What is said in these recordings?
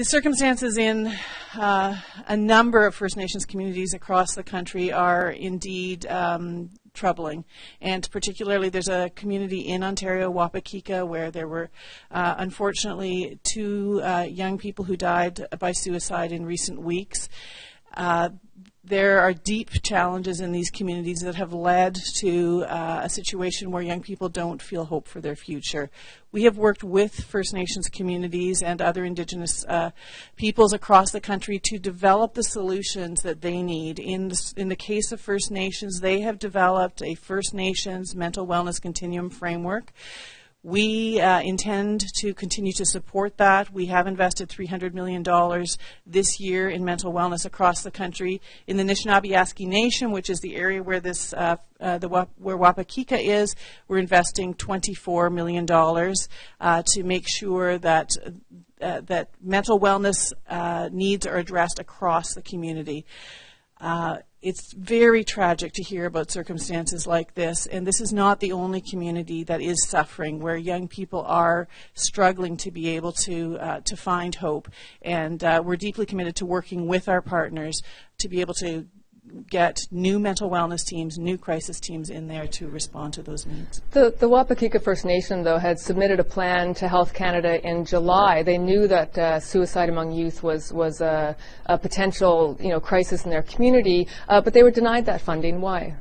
the circumstances in uh, a number of First Nations communities across the country are indeed um, troubling. And particularly, there's a community in Ontario, Wapekeka, where there were uh, unfortunately two uh, young people who died by suicide in recent weeks. Uh, there are deep challenges in these communities that have led to uh, a situation where young people don't feel hope for their future. We have worked with First Nations communities and other Indigenous uh, peoples across the country to develop the solutions that they need. In the, in the case of First Nations, they have developed a First Nations mental wellness continuum framework we uh, intend to continue to support that. We have invested $300 million this year in mental wellness across the country. In the Nishnawbe Aski Nation, which is the area where this uh, uh, the where Wapekeka is, we're investing $24 million uh, to make sure that uh, that mental wellness uh, needs are addressed across the community. It's very tragic to hear about circumstances like this, and this is not the only community that is suffering, where young people are struggling to be able to uh, to find hope. And uh, we're deeply committed to working with our partners to be able to get new mental wellness teams, new crisis teams in there to respond to those needs. The, the Wapekeka First Nation, though, had submitted a plan to Health Canada in July. They knew that uh, suicide among youth was, was a, a, potential you know, crisis in their community, uh, but they were denied that funding. Why?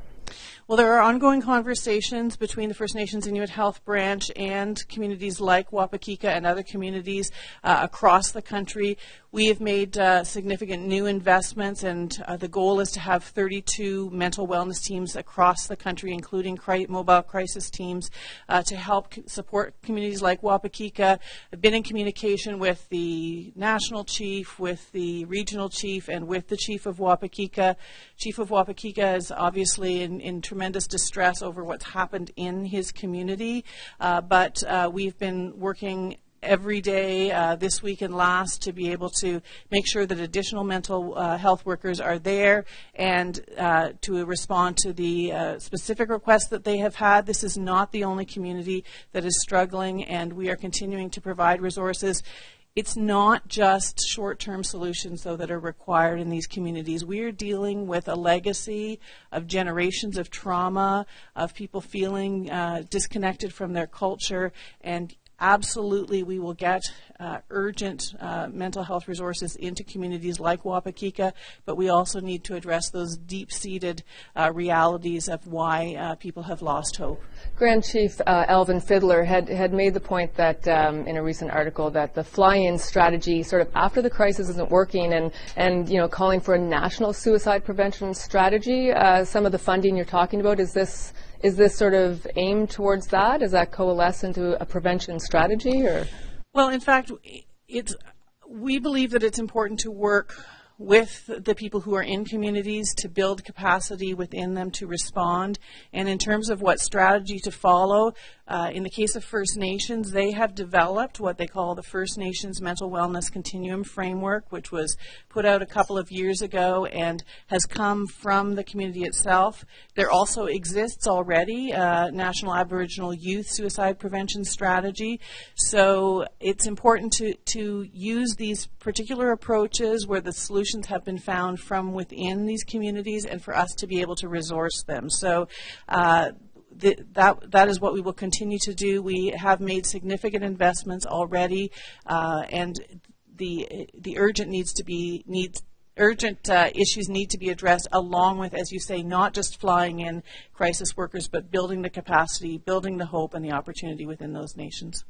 Well, there are ongoing conversations between the First Nations Inuit Health Branch and communities like Wapekeka and other communities uh, across the country. We have made uh, significant new investments, and uh, the goal is to have 32 mental wellness teams across the country, including cri- mobile crisis teams, uh, to help support communities like Wapekeka. I've been in communication with the national chief, with the regional chief, and with the chief of Wapekeka. Chief of Wapekeka is obviously in, in tremendous distress over what's happened in his community. Uh, but uh, we've been working every day uh, this week and last to be able to make sure that additional mental uh, health workers are there and uh, to respond to the uh, specific requests that they have had. This is not the only community that is struggling, and we are continuing to provide resources. It's not just short term solutions, though, that are required in these communities. We are dealing with a legacy of generations of trauma, of people feeling uh, disconnected from their culture, and absolutely we will get uh, urgent uh, mental health resources into communities like Wapekeka, but we also need to address those deep seated uh, realities of why uh, people have lost hope. Grand Chief uh, Alvin Fiddler had, had made the point that um, in a recent article that the fly in strategy, sort of after the crisis, isn't working and, and you know, calling for a national suicide prevention strategy. Uh, some of the funding you're talking about, is this is this sort of aimed towards that? Does that coalesce into a prevention strategy, or? Well, in fact, it's we believe that it's important to work with the people who are in communities to build capacity within them to respond. And in terms of what strategy to follow, uh, in the case of First Nations, they have developed what they call the First Nations Mental Wellness Continuum Framework, which was put out a couple of years ago and has come from the community itself. There also exists already a National Aboriginal Youth Suicide Prevention Strategy. So it's important to, to use these particular approaches where the solutions have been found from within these communities and for us to be able to resource them. So uh, that that is what we will continue to do. We have made significant investments already, uh, and the the urgent needs to be needs urgent uh, issues need to be addressed along with, as you say, not just flying in crisis workers, but building the capacity, building the hope and the opportunity within those nations.